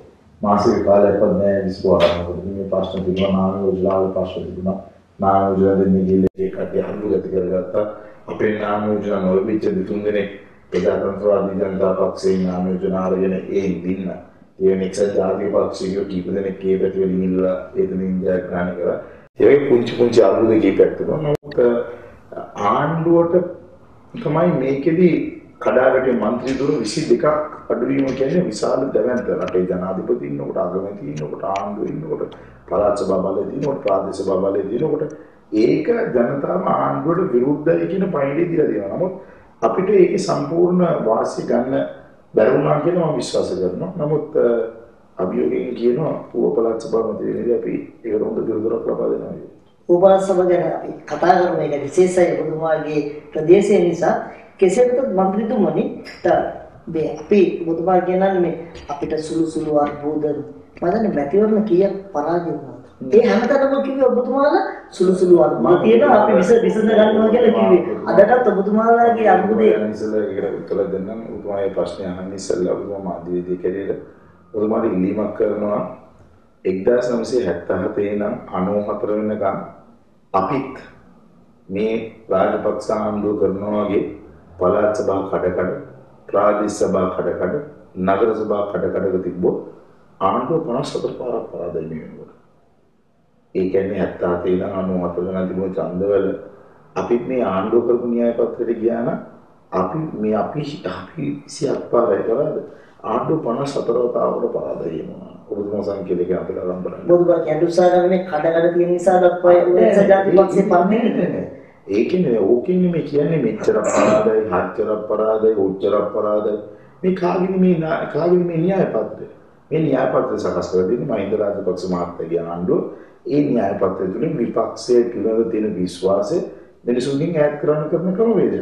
මාසික කාලයක්වත් නැහැ විශ්වාසයක්. මේ ප්‍රශ්න තිබුණා නාම යෝජනාවල ප්‍රශ්න තිබුණා. නාම යෝජනා දෙන්නේ කියලා ඒ කට්ටිය හම්බුගත කරගත්තා. අපේ නාම යෝජනා නොලබිච්ච දෙතුන් දෙනෙක් ප්‍රජාතන්ත්‍රවාදී ජනතා පක්ෂයේ නාම යෝජනා අරගෙන ඒ දින්න. ඒ එක්සත් ජාතික පක්ෂයේ කීප දෙනෙක් ඒ පැති වලින් ඉල්ලලා එතනින් ජයග්‍රහණය කරා. ඒ වගේ පුංචි පුංචි අරුද කීපයක් තිබුණා. නමුත් ආණ්ඩුවට තමයි මේකෙදි කඩාවැටේ മന്ത്രി දුර 22ක් අඩුවීම කියන්නේ විශාල දැවැන්ත රටේ ජනාධිපති ඉන්නකොට අගමැති ඉන්නකොට ආණ්ඩුව ඉන්නකොට පළාත් සභා බලය දිනකොට ප්‍රාදේශ සභා බලය දිනකොට ඒක ජනතාව ආණ්ඩුවට විරුද්ධයි කියන පණිවිඩය දීලා දෙනවා. නමුත් අපිට ඒකේ සම්පූර්ණ වාසිය ගන්න බැරුණා කියලා මම විශ්වාස කරනවා. නමුත් අභියෝගයෙන් කියනවා ඌව පළාත් සභාව මැදිරියේදී අපි ඒකට හොඳ දිරදරක් ලබා දෙනවා. උපාසක සභාව ගැන අපි කතා කරන එක විශේෂයි ඔබතුමාගේ ප්‍රදේශය නිසා කෙසේත් මන්ත්‍රීතුමනි මේ අපි ඔබතුමා කියන්නේ මේ අපිට සුළු සුළු අර්බුද මම මැතිවරණ කීයක් පරාජය වුණාද? ඒ හැමතැනම කිව්වේ ඔබතුමාලා සුළු සුළු අර්බුද තියෙනවා අපි විස විසඳ ගන්නවා කියලා කිව්වේ. අදටත් ඔබතුමාලාගේ අර්බුදේ ඉස්සෙල්ලා ඒකට උත්තර දෙන්නම්. ඔබතුමාගේ ප්‍රශ්නේ අහන්න ඉස්සෙල්ලා ඔබතුමා මාධ්‍යවේදී කැරියට ඔබතුමාට ඉල්ලීමක් කරනවා 1977 ඉඳන් 94 වෙනකන් අපිත් මේ රාජපක්ෂ ආණ්ඩුව කරනවා වගේ පළාත් සභා කඩ කඩ ප්‍රාදේශ සභා කඩ කඩ නගර සභා කඩ කඩක තිබ්බොත් ආණ්ඩුව 54 පාරක් පරාදයි මේ වෙනකොට. ඒ කියන්නේ 77 ඉඳන් 94 වෙනකන් තිබුණු ඡන්දවල අපි මේ ආණ්ඩුව කරපු න්‍යාය පත්‍රයට ගියා නම් අපි මේ අපි අපි 27 පාරයි කරාද ආණ්ඩුව 54 තාවට පරාදයි වෙනවා. ඔබතුමා සංකේතයක අපිට ආරම්භ කරන්න. බොදුබා කියන්නේ උත්සාහ කරන්නේ කඩ කඩ තියෙන නිසා දක්වා උත්සාහ ජාති පක්ෂේ පන්නේ ඒකනේ ඕකෙන්නේ මේ කියන්නේ මෙච්චර අපරාධයි, හච්චර අපරාධයි, උච්චර අපරාධයි. මේ කාගෙනි මේ කාගෙනි මේ න්‍යාය පත්‍රය. මේ න්‍යාය පත්‍රය සකස් කරලා දෙන්නේ මහින්ද රාජපක්ෂ මහත්තයාගේ ආණ්ඩුව. ඒ න්‍යාය පත්‍රය තුලින් විපක්ෂයේ පිළිබඳ තියෙන විශ්වාසය මිනිසුන්ගෙන් ඈත් කරන්න කරන ක්‍රමවේදය.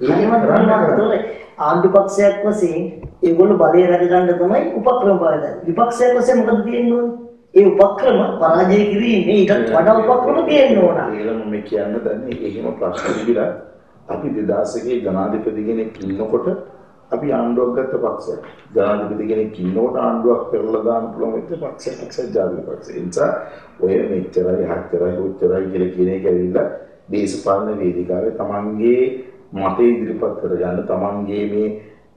ඒක කරන්න කරන්න ආණ්ඩු පක්ෂයක් වශයෙන් ඒගොල්ලෝ බලය රැකගන්න තමයි උපක්‍රම පාවිච්චි විපක්ෂයක් වශයෙන් මොකද තියෙන්න? ඒ උපක්‍රම පරාජය කිරීමේ ඊටත් වඩා උපක්‍රම තියෙන්න ඕන. ඒලම මේ කියන්න දන්නේ එහෙම ප්‍රශ්න තිබිලා අපි 2000 ජනාධිපති කෙනෙක් ඉන්නකොට අපි ආණ්ඩුවක් ගත්ත පක්ෂයක්. ජනාධිපති කෙනෙක් ඉන්නකොට ආණ්ඩුවක් පෙරලා දාන්න පුළුවන් වෙච්ච පක්ෂයක් එක්සත් ජාතික පක්ෂය. ඒ නිසා ඔය මෙච්චරයි හතරයි උච්චරයි කියලා කියන එක ඇවිල්ලා දේශපාලන වේදිකාවේ තමන්ගේ මත ඉදිරිපත් කරගන්න තමන්ගේ මේ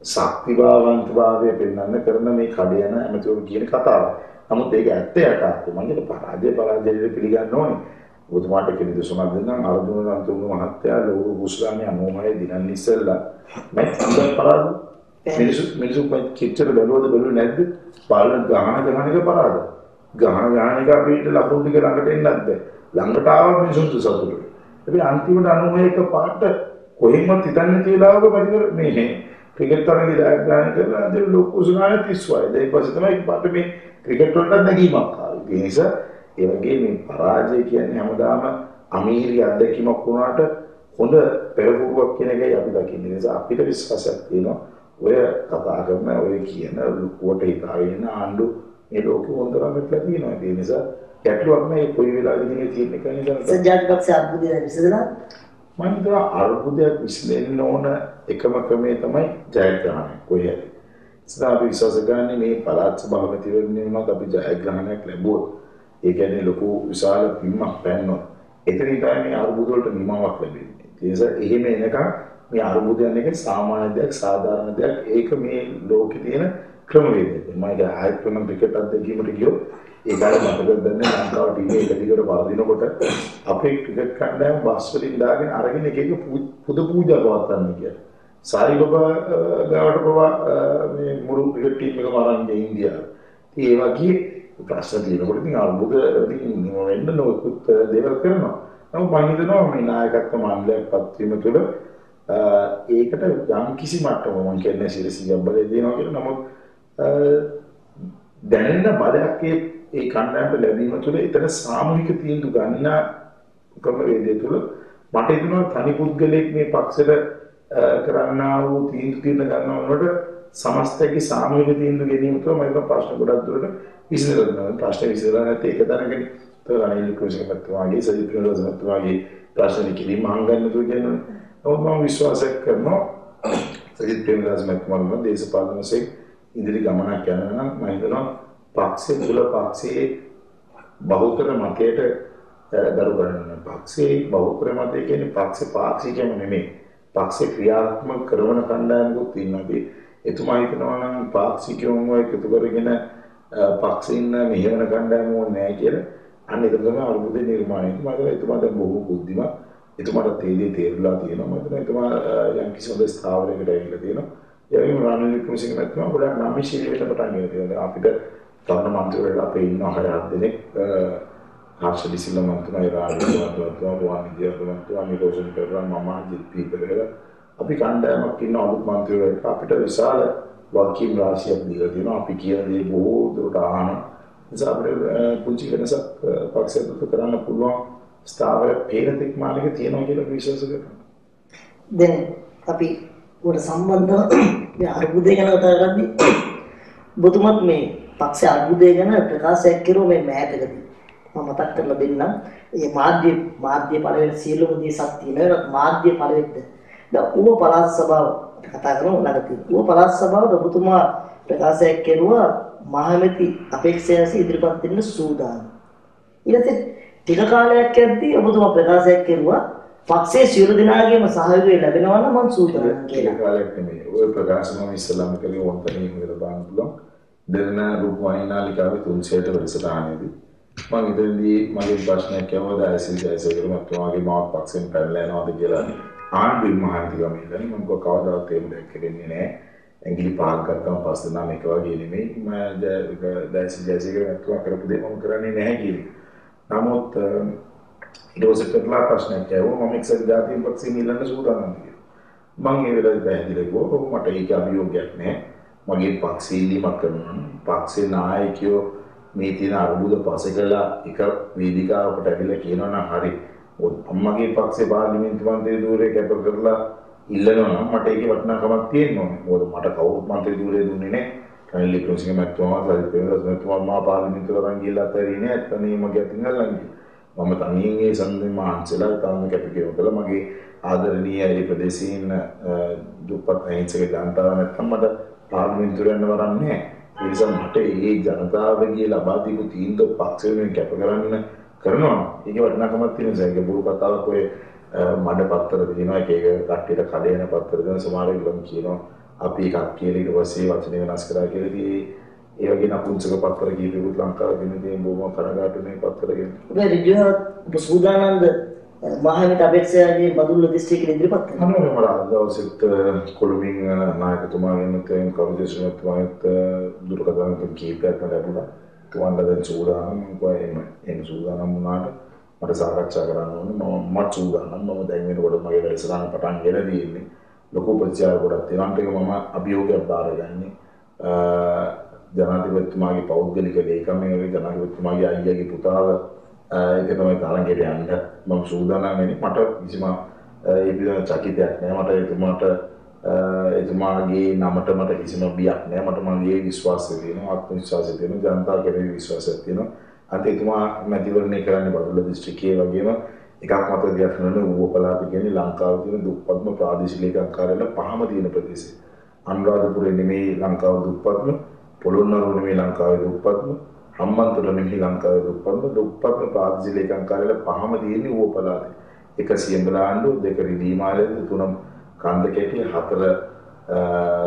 ශක්තිභාවන්තභාවය පෙන්වන්න කරන මේ කඩ යන ඇමතිවරු කියන කතාව. නමුත් ඒක ඇත්ත යථාර්ථය. මම ඒක පරාජය පරාජය පිළිගන්න ඕනේ. ඔබතුමාට කියන දෙසමක් දෙන්නම් අර්ජුන රන්තුංග මහත්තයා ලෝක කුස්ලාමි 99 දිනන් ඉස්සෙල්ලා. මම සම්බන්ධ පරාද? මිනිසු මිනිසු කිච්චර බැලුවද බැලුවේ නැද්ද? පාලන ගහන ගහන එක පරාද. ගහන ගහන එක අපිට ලකුණු ටික ළඟට එන්නත් බෑ ළඟට ආව මිනිසුන්ට සතුටුයි. හැබැයි අන්තිමට 99 පාට කොහෙන්වත් හිතන්නේ කියලා පරිදි මේ ක්‍රිකට් තරගයේ දායකයන් කරලා අද ලොකු සුනාය 30 වයි. ඊට පස්සේ තමයි පාට මේ ක්‍රිකට් වලට නැගීමක් ආවේ. ඒ නිසා ඒ වගේ මේ පරාජය කියන්නේ හැමදාම අමීරි අත්දැකීමක් වුණාට හොඳ පෙරහුරුවක් කියන එකයි අපි දකින්නේ. ඒ නිසා අපිට විශ්වාසයක් තියෙනවා. ඔය කතා කරන ඔය කියන ලුකුවට හිතාගෙන ඉන්න ආණ්ඩු මේ ලෝකෙ හොඳටම මෙట్లా තියෙනවා. ඒ නිසා ගැටලුවක් නැහැ කොයි වෙලාවෙද කියන්නේ තියෙන්නේ කියන්නේ දැන් ජාති පක්ෂ අර්බුදය විසඳලා මම හිතනවා අර්බුදයක් විසඳෙන්න ඕන එකම ක්‍රමය තමයි ජයග්‍රහණය කොහේ හරි. ඉතින් අපි විශ්වාස කරන්නේ මේ පළාත් සභාපතිවරණය වුණත් අපි ජයග්‍රහණයක් ලැබුවොත් ඒ කියන්නේ ලොකු විශාල පිම්මක් පැන්නොත් එතනින් තමයි මේ අර්බුද වලට නිමාවක් ලැබෙන්නේ. ඒ නිසා එහෙම එනකම් මේ අර්බුදයන් එක සාමාන්‍ය දෙයක් සාධාරණ දෙයක් ඒක මේ ලෝකේ තියෙන ක්‍රමවේදය. මම ඒක ආයෙත් වෙන ක්‍රිකට් අත්දැකීමට ගියොත් ඒ කාලේ මතකද දැන්නේ ලංකාව ටීවී එක දිගට වරදිනකොට අපේ ක්‍රිකට් කණ්ඩායම බස් වලින් දාගෙන අරගෙන එක එක පූ- පුද පූජා පවත්වන්න කියලා. සාරි බබා ගාවට පවා මේ මුළු ක්‍රිකට් ටීම් එකම අරන් ගියා ඉන්දියාව. ඉතින් ඒ වගේ ප්‍රශ්න තියෙනකොට ඉතින් අර්බුද ඉතින් නිම වෙන්න නොකුත් දේවල් කරනවා. නමුත් මම හිතනවා මේ නායකත්ව මණ්ඩලයක් පත්වීම තුළ අ, ඒකට යම් කිසි මට්ටමක මම කියන්නේ සිරසියක් බලය දෙනවා කියලා. නමුත් අ, දැනෙන බලයක් ඒ ඒ කණ්ඩායමට ලැබීම තුළ එතන සාමූහික තීන්දුව ගන්න ක්‍රමවේදය තුළ මට හිතෙනවා තනි පුද්ගලයෙක් මේ පක්ෂෙට අ, කරන්නා වූ තීන්දුව తీරන ගන්නවට සමස්තයේ සාමූහික තීන්දුව ගැනීම තුළ මම හිතනවා ප්‍රශ්න ගොඩක් දුරට විසඳලා ප්‍රශ්න විසඳලා නැත්නම් ඒක දැනගෙන තව රනිල් කුසිකමත්තුමාගේ සජිත් ප්‍රේමදාසමත්තුමාගේ ප්‍රශ්න කිරීම අහංගන්න තු කියනවා. නමුත් මම විශ්වාසයක් කරනවා සජිත් ප්‍රේමදාසමත්තුමාගේ දේශපාලන වශයෙන් ඉදිරි ගමනක් යනවා නම් මම හිතනවා පක්ෂේ තුල පක්ෂයේ බහුතර මතයට අ, ගරු කරනවා. පක්ෂයේ බහුතර මතය කියන්නේ පක්ෂ පාක්ෂිකම නෙමෙයි. පක්ෂේ ක්‍රියාත්මක කරන කණ්ඩායමකුත් ඉන්නවා. එතුමා හිතනවා නම් පාක්ෂිකවම එකතු කරගෙන අ, පක්ෂින්න මෙහෙවන කණ්ඩායම ඕනේ නැහැ කියලා. අන්න ඒක තමයි අරුබුදේ නිර්මාණය. මම හිතනවා එතුමා දැන් බොහෝ බුද්ධිමත්. එතුමාට තේදී තේරුලා තියෙනවා. මම හිතනවා එතුමා අ, යම් කිසි හොඳ ස්ථාවරයකට ඇවිල්ලා තියෙනවා. ඒ වගේම රනිල් වික්‍රමසිංහ මහත්මයා ගොඩක් නාමශීලී වෙන්න පටන් ගන්න තියෙනවා. අපිට තරුණ මන්ත්‍රීවරුලා අපේ ඉන්නවා හය හත් දෙනෙක් හර්ෂ ඩිසිල්ලා මන්ත්‍රී රාජ්‍ය මන්ත්‍රී රුවන් විජේවර්ධන මන්ත්‍රී අමිලෝසන් පෙරේරා මම ජිත්පි පෙරේරා අපි කණ්ඩායමක් ඉන්න අලුත් මන්ත්‍රීවරුන්ට අපිට විශාල වගකීම් රාශියක් දීලා තියෙනවා. අපි කියන දේ බොහෝ දුරට අහන නිසා අපිට අ, පුංචි වෙනසක් අ, පක්ෂයට කරන්න පුළුවන් ස්ථාවර පේන තෙක් මානක තියෙනවා කියලා විශ්වාස කරනවා. දැන් අපි උඩ සම්බන්ධව මේ අර්බුදය ගැන කතා කරද්දී ඔබතුමත් මේ පක්ෂ අර්බුදය ගැන ප්‍රකාශයක් කරුවා මේ මෑතකදී. මම මතක් කරලා දෙන්නම්. මේ මාධ්‍ය මාධ්‍ය පළවෙනි සියලුම දේ සත්‍ය නෙවෙයි මාධ්‍ය පළවෙනිද. දැන් ඌව පළාත් සභාව කතා කරමු ළඟදී. ඌව පළාත් සභාවට ඔබතුමා ප්‍රකාශයක් කරුවා මහමැති අපේක්ෂාවස ඉදිරිපත් වෙන්න සූදානම්. ඊට ටික කාලයක් යද්දී ඔබතුමා ප්‍රකාශයක් කරුවා පක්ෂයේ සියලු දෙනාගේම සහයෝගය ලැබෙනවා නම් මම සූදානම් කියලා කියලා. කාලයක් නෙමෙයි. ඔය ප්‍රකාශනම ඉස්සලම කලේ වන්තනේ ඉඳලා බලන්න පුළුවන්. දෙන්න රූපවාහිනී නාලිකාවේ 300ට වැඩසටහනේදී මම ඉතින්දී මගේ ප්‍රශ්නයක් යවුවා දැසිල් ජයසේකර මහත්මයාගේ මාත් පක්ෂෙන් පැනලා යනවාද කියලා ආණ්ඩුවේ මහන්තිගම ඉඳන් මම කව- කවදාවත් එහෙම දැක්කෙන්නේ නැහැ. ඇඟිලි පහක් ගත්තම පස් දෙනාම එක වගේ නෙමෙයි මම දැසි ජයසේකර මැතිතුමා කරපු දේ මම කරන්නේ නැහැ කියන නමුත් ඊට පස්සේ කරලා ප්‍රශ්නයක් ඇහුවා මම එක්සත් ජාතීන් පක්ෂයෙන් ඉල්ලන්න සූදානම් කියලා. මම ඒ වෙලාවේ පැහැදිලි කිව්වා මට ඒක අභියෝගයක් නැහැ. මගේ පක්ෂය ඉල්ලීමක් කරනවා. පක්ෂේ නායකයෝ මේ තියෙන අරුබුද පසෙකලා එක වේදිකාවකට ඇවිල්ලා කියනවා නම් හරි. අම්මගේ පක්ෂේ පාර්ලිමේන්තු මන්ත්‍රී ධූරය කැප කරලා ඉල්ලනවා නම් මට ඒකේ වටිනාකමක් තියෙන්න ඕනේ. මොකද මට කවුරුත් මන්ත්‍රී ධූරය දුන්නේ නැහැ. කනිල් වික්‍රමසිංහ මැතිතුමා සජිත් ප්‍රේමදාස මැතිතුමා මා පාර්ලිමේන්තුවට අරන් ගිහලා අතරින් නෑ. එතන මගේ අතින් අල්ලන් ගියා. මම තනියෙන් ඒ සම්දේ මහන්සියලා තාම කැපකිරීම කළා මගේ ආදරණීය ඒ ප්‍රදේශයේ ඉන්න දුප්පත් අහිංසක ජනතාව නැත්තම් මට පාර්ලිමේන්තුවට යන්න වරන් නැහැ. ඒ නිසා මට ඒ ජනතාවගේ ලබා දීපු තීන්දුව පක්ෂ වෙනුවෙන් කැප කරන්න කරනවා. ඒකේ වටිනාකමක් තියෙන නිසා ඒක බුරු කතාවක් ඔය මඩ පත්තර තියෙනවා එක එක කට්ටියට කඩේන පත්තර දෙන සමහර විලම් කියනවා අපි එකක් කියලා ඊට පස්සේ වචනේ වෙනස් කරා කියලා ඉතින් ඒ වගේ නපුංසක පත්තර කීපෙකුත් ලංකාවේ ගෙන තියෙන බොහොම කනගාටුනේ පත්තර ගෙන. ඔබ ඍජුව සූදානම්ද මහමිත අපේක්ෂාගේ බදුල්ල දිස්ත්‍රික්කෙ ඉදිරිපත් කරනවා. අනේ මම අද දවසෙත් කොළඹින් නායකතුමාගෙන් තෙන් කරුදේශනතුමාත් දුරකථන කීපයක් ලැබුණා. තුවන්ට දැන් සූදානම් කොහේම එන්න සූදානම් වුණාට මට සාකච්ඡා කරන්න ඕනේ. මම මත් සූදානම්. මම දැන් වෙනකොට මගේ වැඩසටහන පටන් ගෙන තියෙන්නේ. ලොකු ප්‍රතිචාර ගොඩක් තියෙනවා. ඒක මම අභියෝගයක් බාරගන්නේ ජනාධිපතිතුමාගේ පෞද්ගලික ලේකම්ගේ ජනාධිපතිතුමාගේ අයියාගේ පුතාව ඒක තමයි තරංගයට යන්න මම සූදානම් වෙන්නේ. මට කිසිම ඒ පිළිබඳ චකිතයක් නෑ. මට එතුමාට එතුමාගේ නමට මට කිසිම බියක් නෑ. මට මගේ විශ්වාසය තියෙනවා ආත්ම විශ්වාසය තියෙනවා ජනතාව කෙරෙහි විශ්වාසයක් තියෙනවා. අන්තිම එතුමා මැතිවරණය කරන්නේ බඩුල්ල දිස්ත්‍රික්කයේ වගේම එකක් මත දියක්නන ඌව පළාත කියන්නේ ලංකාවේ තියෙන දුප්පත්ම ප්‍රාදේශීය ලේකම්කාරයල පහම තියෙන ප්‍රදේශය. අනුරාධපුරේ නෙමෙයි ලංකාව දුප්පත්ම, පොළොන්නරුව නෙමෙයි ලංකාවේ දුප්පත්ම, හම්බන්තොට නෙමෙයි ලංකාවේ දුප්පත්ම, දුප්පත්ම ප්‍රාදේශීය ලේකම්කාරයල පහම තියෙන්නේ ඌව පළාතේ. එක සියඹලාණ්ඩු, දෙක රිදීමාලය, තුන කන්ද කැටි, හතර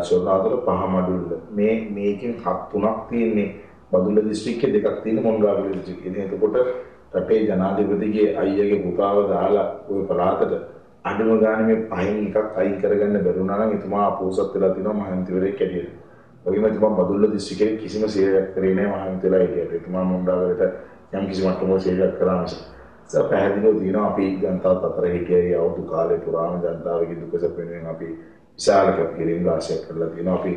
සෝනාතල පහ මඩුල්ල. මේ මේකෙන් හත් තුනක් තියෙන්නේ බදුල්ල දිස්ත්‍රික්කයේ දෙකක් තියෙන මොන්රාගල දිස්ත්‍රික්කයේ. ඉතින් එතකොට රටේ ජනාධිපතිගේ අයියගේ පුතාව දාලා ওই පළාතට අඩුම ගානේ මේ පහෙන් එකක් අයින් කරගන්න බැරුණා නම් එතුමා අපෝසත් වෙලා තිනවා මහන්තිවරයෙක් ඇටියට. වගේම එතුමා බදුල්ල දිස්ත්‍රික්කයේ කිසිම සේවයක් කරේ නැහැ මහන්තිලා ඇටියට. එතුමා මොන්රාගලට යම් කිසි මට්ටමක සේවයක් කරා නිසා. ඒක පැහැදිලිව තියෙනවා අපි ජනතාවත් අතර හිටියේ අවුරුදු කාලේ පුරාම ජනතාවගේ දුක සැප වෙනුවෙන් අපි විශාල කැපකිරීම් රාශියක් කරලා තියෙනවා. අපි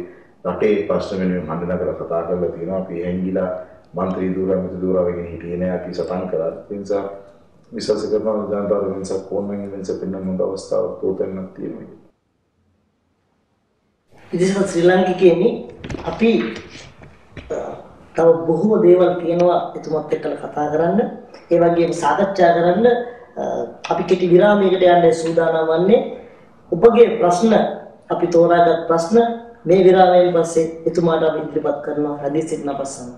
රටේ ප්‍රශ්න වෙනුවෙන් හඬ නගර කතා කරලා තියෙනවා. අපි හැංගිලා මන්ත්‍රී දූර මිතු දූර වගේ හිටියේ නෑ අපි සටන් කරා. ඒ නිසා විශ්වාස කරනවා ජනතාව වෙනසක් ඕනෙන් වෙනස පෙන්වන්න හොඳ අවස්ථාවක් තෝතන්නක් තියෙනවා. ඉතින් ශ්‍රී ලාංකිකයනි අපි තව බොහෝ දේවල් තියෙනවා එතුමත් එක්කලා කතා කරන්න. ඒ වගේම සාකච්ඡා කරන්න අපි කෙටි විරාමයකට යන්න සූදානම් වන්නේ. ඔබගේ ප්‍රශ්න අපි තෝරාගත් ප්‍රශ්න මේ විරාමයෙන් පස්සේ එතුමාට අපි ඉදිරිපත් කරනවා රැඳී සිටින පස්සම